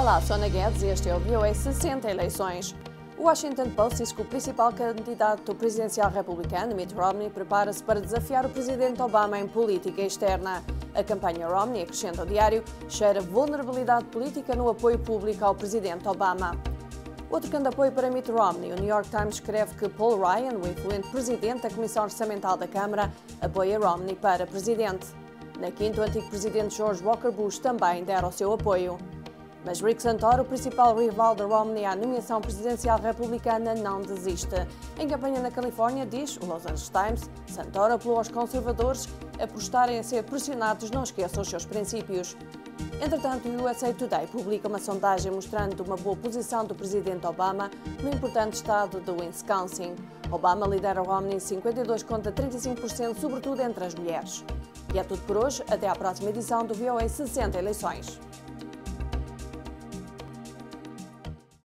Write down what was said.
Olá, sou Ana Guedes e este é o VOA 60 Eleições. O Washington Post diz que o principal candidato presidencial republicano, Mitt Romney, prepara-se para desafiar o presidente Obama em política externa. A campanha Romney, acrescenta o diário, cheira vulnerabilidade política no apoio público ao presidente Obama. Outro grande apoio para Mitt Romney. O New York Times escreve que Paul Ryan, o influente presidente da Comissão Orçamental da Câmara, apoia Romney para presidente. Na quinta, o antigo presidente George Walker Bush também dera o seu apoio. Mas Rick Santoro, o principal rival de Romney à nomeação presidencial republicana, não desiste. Em campanha na Califórnia, diz o Los Angeles Times, Santoro apelou aos conservadores a prestarem a ser pressionados não esqueçam os seus princípios. Entretanto, o USA Today publica uma sondagem mostrando uma boa posição do presidente Obama no importante estado do Wisconsin. Obama lidera Romney 52 contra 35%, sobretudo entre as mulheres. E é tudo por hoje. Até à próxima edição do VOA 60 Eleições.